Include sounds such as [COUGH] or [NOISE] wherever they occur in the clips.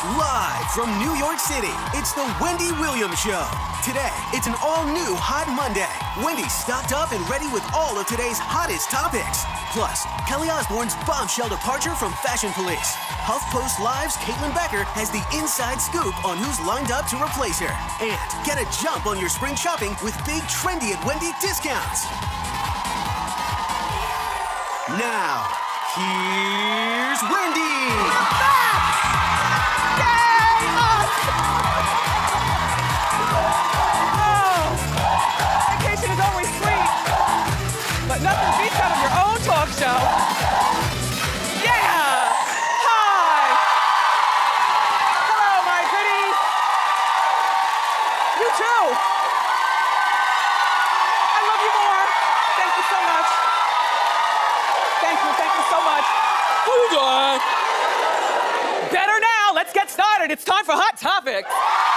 Live from New York City, it's the Wendy Williams Show. Today, it's an all-new Hot Monday. Wendy's stocked up and ready with all of today's hottest topics. Plus, Kelly Osbourne's bombshell departure from Fashion Police. HuffPost Live's Caitlin Becker has the inside scoop on who's lined up to replace her. And get a jump on your spring shopping with big trendy at Wendy discounts. Now, here's Wendy. Started. It's time for Hot Topics.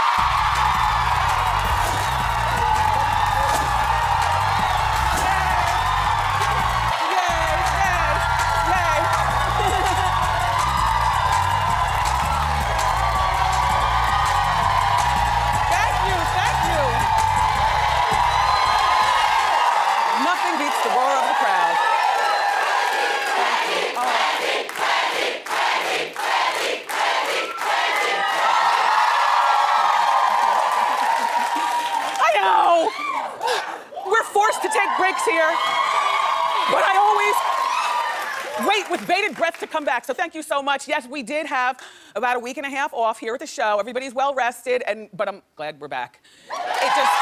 Come back. So thank you so much. Yes, we did have about a week and a half off here at the show. Everybody's well rested, and but I'm glad we're back. It just,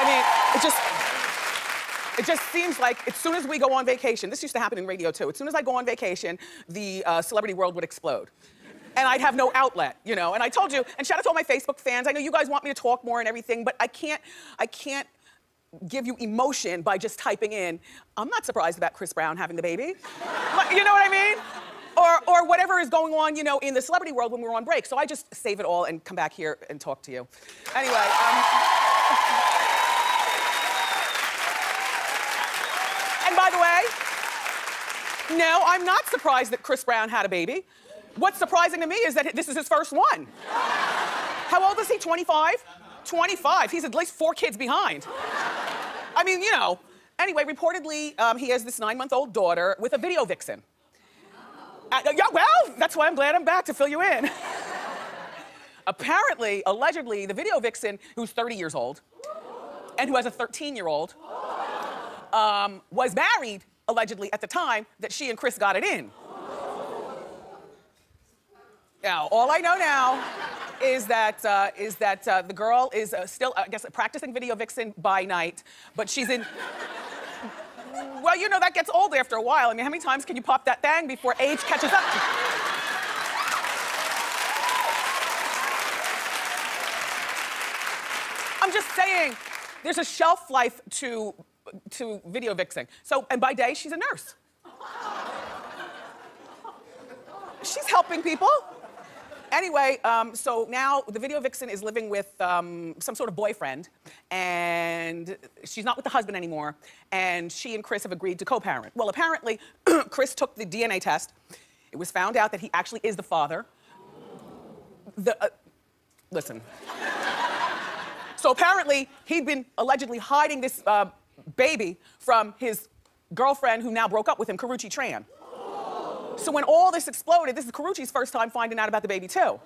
I mean, it just. It just seems like as soon as we go on vacation, this used to happen in radio too. As soon as I go on vacation, the uh, celebrity world would explode. And I'd have no outlet, you know. And I told you, and shout out to all my Facebook fans. I know you guys want me to talk more and everything, but I can't, I can't give you emotion by just typing in, I'm not surprised about Chris Brown having the baby. You know what I mean? Or, or whatever is going on, you know, in the celebrity world when we're on break. So I just save it all and come back here and talk to you. Anyway, um, [LAUGHS] and by the way, no, I'm not surprised that Chris Brown had a baby. What's surprising to me is that this is his first one. How old is he? 25? 25. He's at least four kids behind. I mean, you know. Anyway, reportedly, um, he has this nine month old daughter with a video vixen. Uh, yeah, well, that's why I'm glad I'm back to fill you in. [LAUGHS] Apparently, allegedly, the video vixen, who's 30 years old and who has a 13 year old, um, was married, allegedly, at the time that she and Chris got it in. Now, all I know now is that uh, is that uh, the girl is uh, still, I guess, practicing video vixen by night, but she's in. [LAUGHS] Well, you know that gets old after a while. I mean, how many times can you pop that thing before age catches up? I'm just saying, there's a shelf life to to video vixen. So, and by day, she's a nurse. She's helping people. Anyway, um, so now the video vixen is living with um, some sort of boyfriend, and she's not with the husband anymore. And she and Chris have agreed to co-parent. Well, apparently, [CLEARS THROAT] Chris took the DNA test. It was found out that he actually is the father. The uh, listen. So apparently, he'd been allegedly hiding this uh, baby from his girlfriend, who now broke up with him, Karrueche Tran. So when all this exploded, this is Karrueche's first time finding out about the baby too.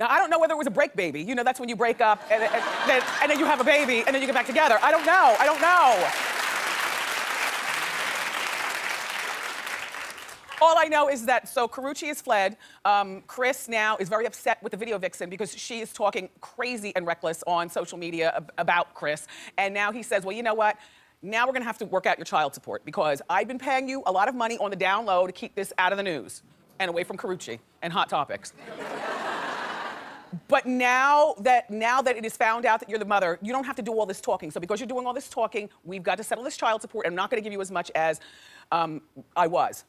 Now I don't know whether it was a break baby. You know, that's when you break up and, and, then, and then you have a baby and then you get back together. I don't know. I don't know. All I know is that so Karrueche has fled. Um, Chris now is very upset with the video vixen because she is talking crazy and reckless on social media ab- about Chris. And now he says, well, you know what? Now we're gonna have to work out your child support because I've been paying you a lot of money on the down low to keep this out of the news and away from Karrueche and Hot Topics. But now that now that it is found out that you're the mother, you don't have to do all this talking. So because you're doing all this talking, we've got to settle this child support. I'm not going to give you as much as um, I was.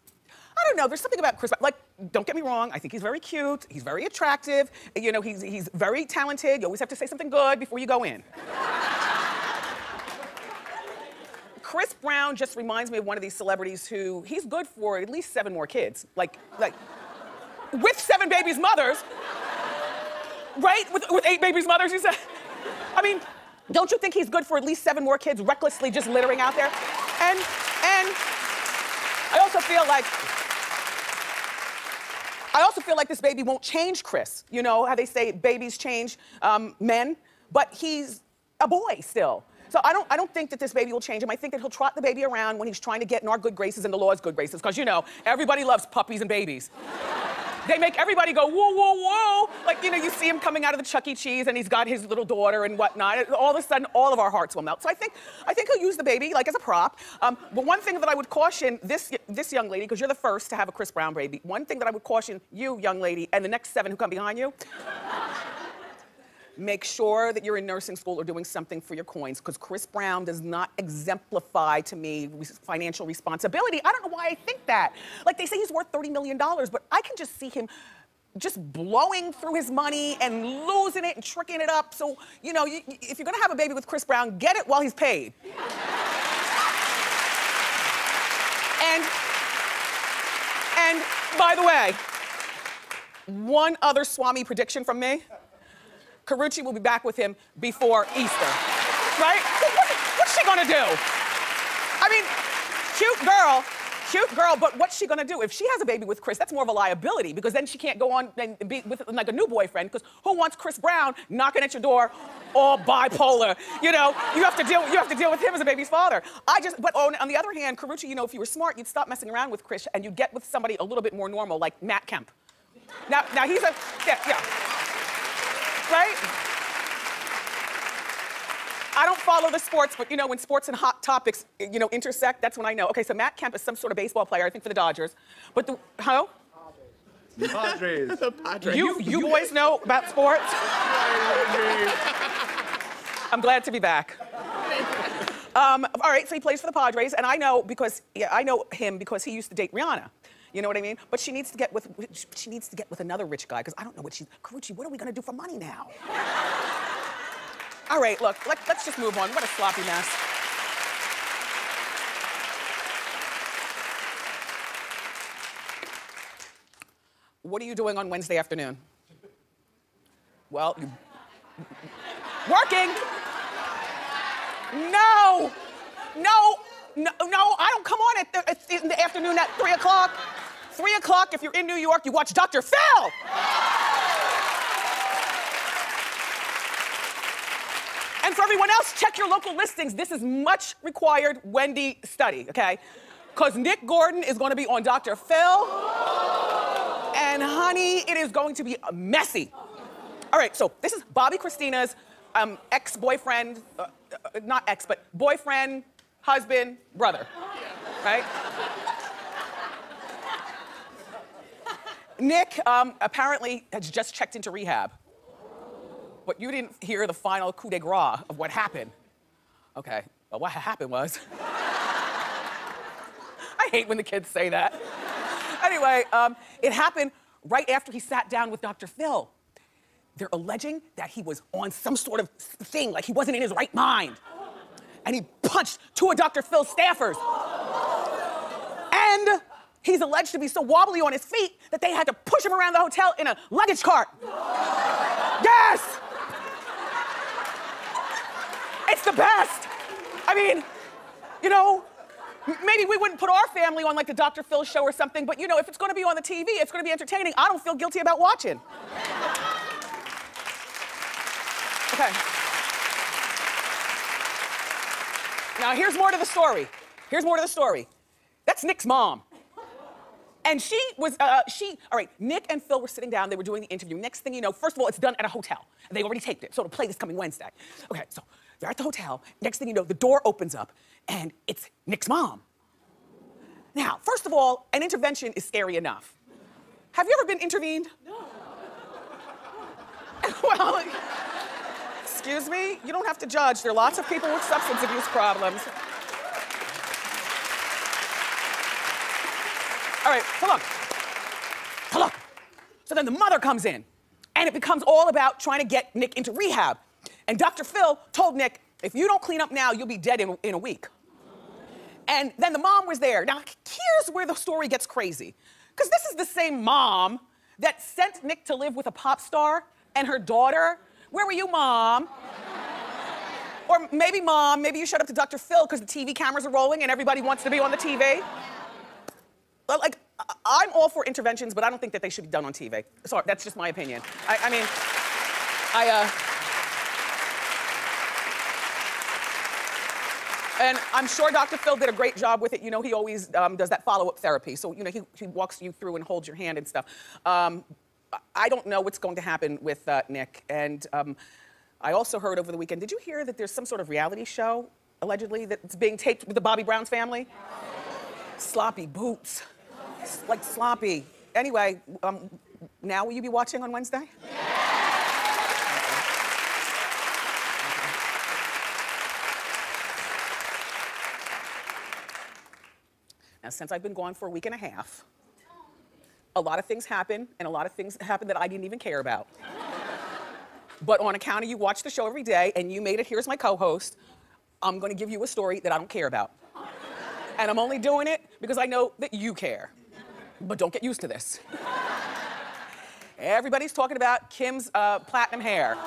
I don't know. There's something about Chris. Like, don't get me wrong. I think he's very cute. He's very attractive. You know, he's he's very talented. You always have to say something good before you go in. Chris Brown just reminds me of one of these celebrities who he's good for at least seven more kids. Like, like with seven babies' mothers, right? With, with eight babies' mothers, you said? I mean, don't you think he's good for at least seven more kids recklessly just littering out there? And, and I also feel like, I also feel like this baby won't change Chris. You know how they say babies change um, men? But he's a boy still. So I don't, I don't think that this baby will change him. I think that he'll trot the baby around when he's trying to get in our good graces and the law's good graces, because you know, everybody loves puppies and babies. [LAUGHS] They make everybody go, whoa, whoa, whoa. Like, you know, you see him coming out of the Chuck E. Cheese and he's got his little daughter and whatnot. All of a sudden, all of our hearts will melt. So I think, I think he'll use the baby, like, as a prop. Um, but one thing that I would caution this, this young lady, because you're the first to have a Chris Brown baby, one thing that I would caution you, young lady, and the next seven who come behind you, make sure that you're in nursing school or doing something for your coins because Chris Brown does not exemplify to me financial responsibility. I don't know why I think that. Like they say he's worth $30 million, but I can just see him just blowing through his money and losing it and tricking it up. So, you know, you, if you're gonna have a baby with Chris Brown, get it while he's paid. and, and by the way, one other Swami prediction from me. Karrueche will be back with him before Easter, right? What, [LAUGHS] what's she gonna do? I mean, cute girl, cute girl, but what's she gonna do? If she has a baby with Chris, that's more of a liability because then she can't go on and be with like a new boyfriend because who wants Chris Brown knocking at your door all bipolar? You know, you have to deal, you have to deal with him as a baby's father. I just, but on, on the other hand, Karrueche, you know, if you were smart, you'd stop messing around with Chris and you'd get with somebody a little bit more normal like Matt Kemp. Now, now he's a, yeah, yeah right? I don't follow the sports, but you know, when sports and hot topics, you know, intersect, that's when I know. Okay, so Matt Kemp is some sort of baseball player, I think for the Dodgers. But the, how? The Padres. [LAUGHS] the Padres. You, you boys know about sports? [LAUGHS] I'm glad to be back. Um, all right, so he plays for the Padres, and I know because yeah, I know him because he used to date Rihanna. You know what I mean? But she needs to get with she needs to get with another rich guy because I don't know what she's. Karrueche, what are we gonna do for money now? All right, look, let, let's just move on. What a sloppy mess. What are you doing on Wednesday afternoon? Well, you working. No, no, no, no, I don't come on at in the afternoon at three o'clock. Three o'clock, if you're in New York, you watch Dr. Phil. and for everyone else, check your local listings. This is much required Wendy study, okay? Because Nick Gordon is going to be on Dr. Phil. And honey, it is going to be messy. All right, so this is Bobbi Kristina's um, ex-boyfriend, uh, uh, not ex, but boyfriend, husband, brother, right? Nick um, apparently has just checked into rehab. But you didn't hear the final coup de grace of what happened. Okay, well, what happened was. [LAUGHS] I hate when the kids say that. anyway, um, it happened right after he sat down with Dr. Phil. They're alleging that he was on some sort of thing, like he wasn't in his right mind. And he punched two of Dr. Phil's staffers. And He's alleged to be so wobbly on his feet that they had to push him around the hotel in a luggage cart. yes! It's the best. I mean, you know, maybe we wouldn't put our family on like the Dr. Phil show or something, but you know, if it's gonna be on the TV, it's gonna be entertaining. I don't feel guilty about watching. Okay. Now, here's more to the story. Here's more to the story. That's Nick's mom. And she was, uh, she, all right, Nick and Phil were sitting down, they were doing the interview. Next thing you know, first of all, it's done at a hotel. They already taped it, so it'll play this coming Wednesday. Okay, so they're at the hotel. Next thing you know, the door opens up, and it's Nick's mom. Now, first of all, an intervention is scary enough. Have you ever been intervened? No. [LAUGHS] well, excuse me, you don't have to judge. There are lots of people with substance abuse problems. All right, so look. So look. So then the mother comes in, and it becomes all about trying to get Nick into rehab. And Dr. Phil told Nick, if you don't clean up now, you'll be dead in, in a week. And then the mom was there. Now, here's where the story gets crazy. Because this is the same mom that sent Nick to live with a pop star and her daughter? Where were you, mom? or maybe, mom, maybe you showed up to Dr. Phil because the TV cameras are rolling and everybody wants to be on the TV. But like, I'm all for interventions, but I don't think that they should be done on TV. Sorry, that's just my opinion. I, I mean, I, uh, And I'm sure Dr. Phil did a great job with it. You know, he always um, does that follow-up therapy. So, you know, he, he walks you through and holds your hand and stuff. Um, I- I don't know what's going to happen with uh, Nick. And um, I also heard over the weekend, did you hear that there's some sort of reality show, allegedly, that's being taped with the Bobby Brown's family? Sloppy boots. Like sloppy. Anyway, um, now will you be watching on Wednesday? Now, since I've been gone for a week and a half, a lot of things happen, and a lot of things happen that I didn't even care about. but on account of you watch the show every day and you made it here as my co-host, I'm gonna give you a story that I don't care about. and I'm only doing it because I know that you care. But don't get used to this. Everybody's talking about Kim's uh, platinum hair.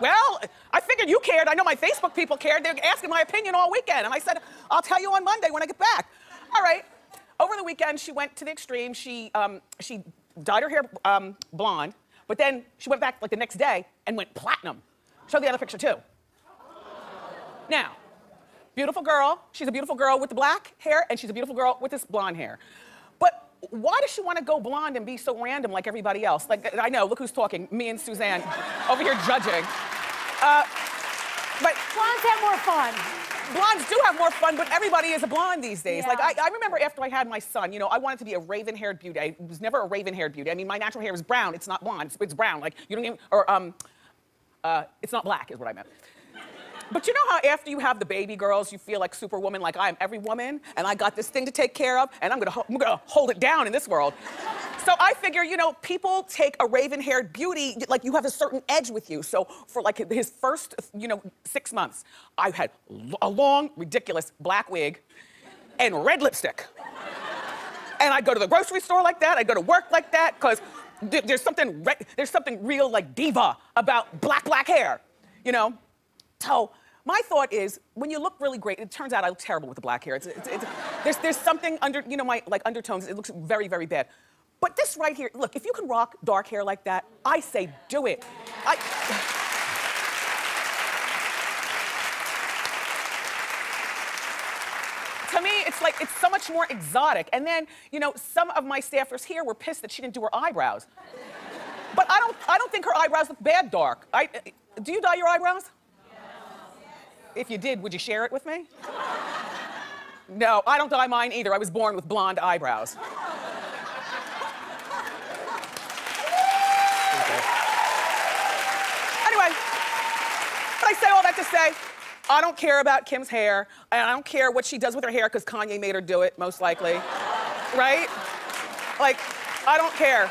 Well, I figured you cared. I know my Facebook people cared. They were asking my opinion all weekend. And I said, I'll tell you on Monday when I get back. All right. Over the weekend, she went to the extreme. She, um, she dyed her hair um, blonde, but then she went back like the next day and went platinum. Show the other picture too. Now, beautiful girl. She's a beautiful girl with the black hair, and she's a beautiful girl with this blonde hair. But why does she want to go blonde and be so random like everybody else? Like, I know, look who's talking. Me and Suzanne over here judging. Uh, but Blondes have more fun. blondes do have more fun, but everybody is a blonde these days. Like, I, I remember after I had my son, you know, I wanted to be a raven haired beauty. I was never a raven haired beauty. I mean, my natural hair is brown, it's not blonde, it's, it's brown. Like, you don't even, or, um, uh, it's not black, is what I meant. But you know how after you have the baby girls, you feel like superwoman, like I am every woman, and I got this thing to take care of, and I'm gonna, I'm gonna hold it down in this world. So I figure, you know, people take a raven-haired beauty, like you have a certain edge with you. So for like his first, you know, six months, I had a long, ridiculous black wig and red lipstick. And I'd go to the grocery store like that. I'd go to work like that because there's something re- there's something real like diva about black black hair, you know. So my thought is, when you look really great, it turns out I look terrible with the black hair. It's, it's, it's, there's there's something under you know my like undertones. It looks very very bad. But this right here, look, if you can rock dark hair like that, I say do it. I. [SIGHS] to me, it's like it's so much more exotic. And then, you know, some of my staffers here were pissed that she didn't do her eyebrows. But I don't, I don't think her eyebrows look bad dark. I, do you dye your eyebrows? If you did, would you share it with me? No, I don't dye mine either. I was born with blonde eyebrows. Anyway, but I say all that to say, I don't care about Kim's hair, and I don't care what she does with her hair because Kanye made her do it, most likely. right? Like, I don't care.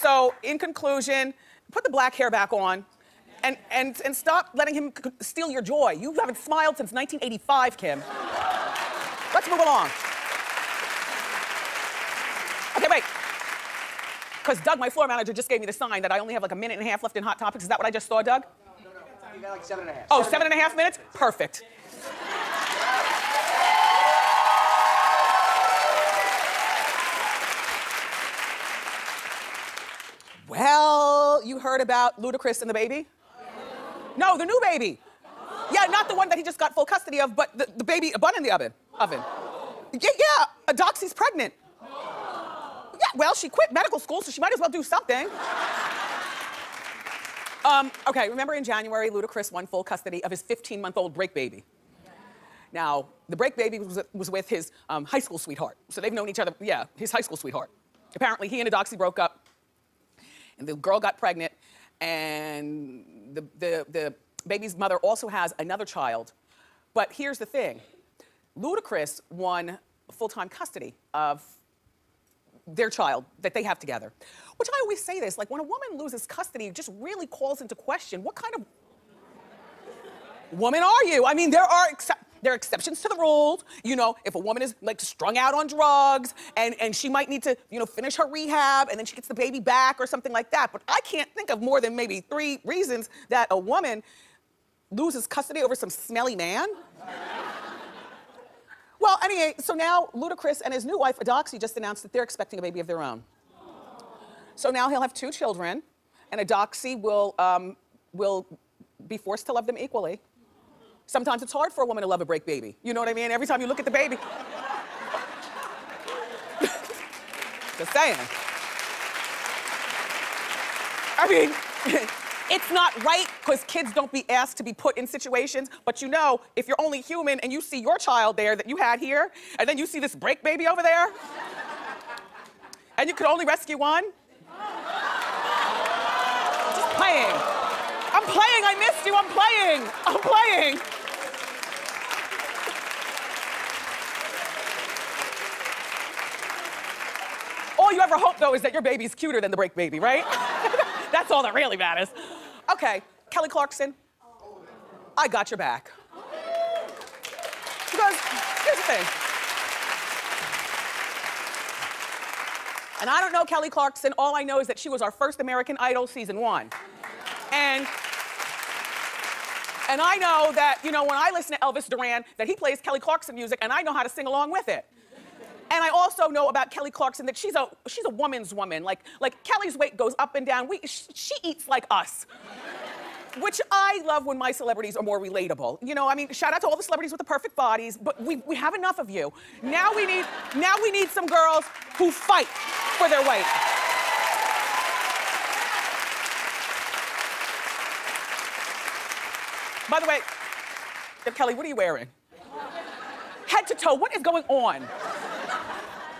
So, in conclusion, put the black hair back on and, and, and stop letting him c- steal your joy. You haven't smiled since 1985, Kim. Let's move along. Okay, wait. Because Doug, my floor manager, just gave me the sign that I only have like a minute and a half left in Hot Topics. Is that what I just saw, Doug? No, no, no. You got like seven and a half. Oh, seven and a half minutes? Perfect. Well, you heard about Ludacris and the baby? No, the new baby. Yeah, not the one that he just got full custody of, but the, the baby, a bun in the oven. Oven. Yeah, yeah, Doxy's pregnant. Yeah, well, she quit medical school, so she might as well do something. Um, okay, remember in January, Ludacris won full custody of his 15-month-old break baby. Now, the break baby was, was with his um, high school sweetheart. So they've known each other, yeah, his high school sweetheart. Apparently, he and Eudoxie broke up, and the girl got pregnant, and the, the, the baby's mother also has another child. But here's the thing Ludacris won full-time custody of their child that they have together. Which I always say this, like when a woman loses custody, it just really calls into question what kind of woman are you? I mean, there are, there are exceptions to the rules. You know, if a woman is like strung out on drugs and, and she might need to, you know, finish her rehab and then she gets the baby back or something like that. But I can't think of more than maybe three reasons that a woman loses custody over some smelly man. [LAUGHS] well, anyway, so now Ludacris and his new wife, Eudoxie, just announced that they're expecting a baby of their own. So now he'll have two children, and Eudoxie will, um, will be forced to love them equally. Sometimes it's hard for a woman to love a break baby. You know what I mean? Every time you look at the baby. [LAUGHS] Just saying. I mean, [LAUGHS] it's not right because kids don't be asked to be put in situations, but you know, if you're only human and you see your child there that you had here, and then you see this break baby over there, and you could only rescue one. Just playing. I'm playing, I missed you, I'm playing, I'm playing. All you ever hope though is that your baby's cuter than the break baby, right? [LAUGHS] That's all that really matters. Okay, Kelly Clarkson, I got your back. Because here's the thing. And I don't know Kelly Clarkson. All I know is that she was our first American Idol season one. And and I know that, you know, when I listen to Elvis Duran, that he plays Kelly Clarkson music and I know how to sing along with it. And I also know about Kelly Clarkson that she's a she's a woman's woman. Like like Kelly's weight goes up and down. We she eats like us. Which I love when my celebrities are more relatable. You know, I mean, shout out to all the celebrities with the perfect bodies, but we, we have enough of you. Now we need now we need some girls who fight for their weight. By the way, Kelly, what are you wearing? Head to toe, what is going on?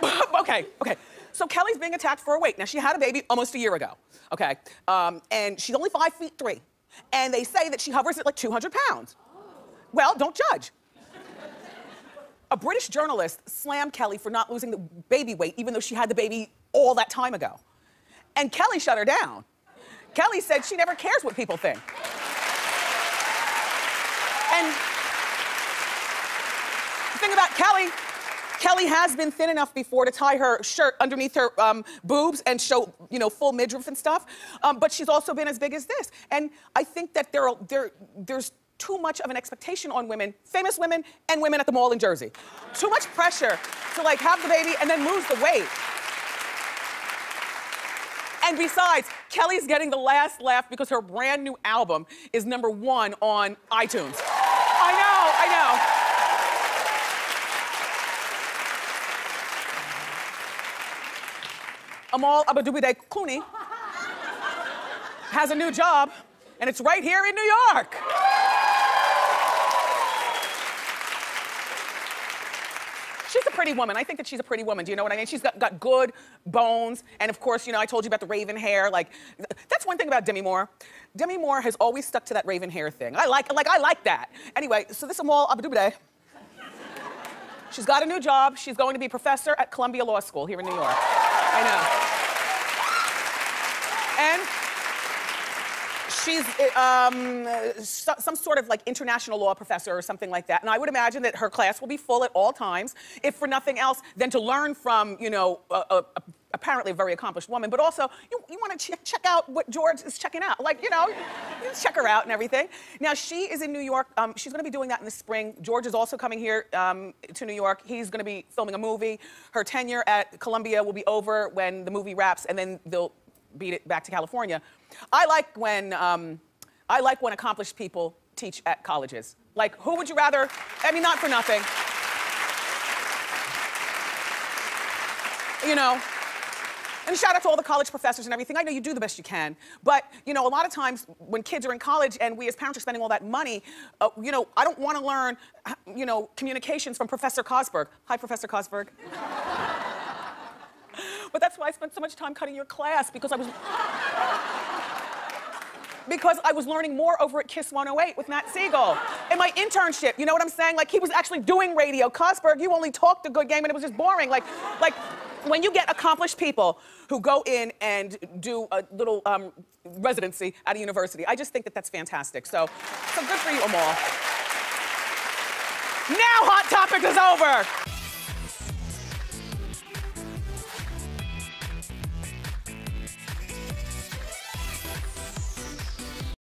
[LAUGHS] okay, okay. So Kelly's being attacked for her weight. Now, she had a baby almost a year ago, okay? Um, and she's only five feet three. And they say that she hovers at like 200 pounds. Well, don't judge. a British journalist slammed Kelly for not losing the baby weight, even though she had the baby all that time ago. And Kelly shut her down. Kelly said she never cares what people think. And the thing about Kelly, Kelly has been thin enough before to tie her shirt underneath her um, boobs and show, you know, full midriff and stuff. Um, but she's also been as big as this. And I think that there, are, there, there's too much of an expectation on women, famous women and women at the mall in Jersey. Too much pressure to like have the baby and then lose the weight. And besides, Kelly's getting the last laugh because her brand new album is number one on iTunes. I know, I know. Amal Abadubide Clooney has a new job, and it's right here in New York. She's a pretty woman. I think that she's a pretty woman. Do you know what I mean? She's got, got good bones. And of course, you know, I told you about the raven hair. Like, that's one thing about Demi Moore. Demi Moore has always stuck to that raven hair thing. I like, like, I like that. Anyway, so this Amal Abadubide, she's got a new job. She's going to be professor at Columbia Law School here in New York. I know. And she's um, some sort of like international law professor or something like that. And I would imagine that her class will be full at all times, if for nothing else than to learn from, you know, a, a apparently a very accomplished woman, but also you, you want to ch check out what George is checking out. Like, you know, you check her out and everything. Now, she is in New York. Um, she's going to be doing that in the spring. George is also coming here um, to New York. He's going to be filming a movie. Her tenure at Columbia will be over when the movie wraps, and then they'll beat it back to California. I like when, um, I like when accomplished people teach at colleges. Like, who would you rather, I mean, not for nothing. You know, and shout out to all the college professors and everything. I know you do the best you can. But, you know, a lot of times when kids are in college and we as parents are spending all that money, uh, you know, I don't want to learn, you know, communications from Professor Cosberg. Hi, Professor Cosberg. [LAUGHS] but that's why I spent so much time cutting your class because I was... because I was learning more over at Kiss 108 with Matt Siegel. In my internship, you know what I'm saying? Like, he was actually doing radio. Cosberg, you only talked a good game and it was just boring. Like, like when you get accomplished people who go in and do a little um, residency at a university, I just think that that's fantastic. So, so good for you, Amal. Now Hot Topic is over.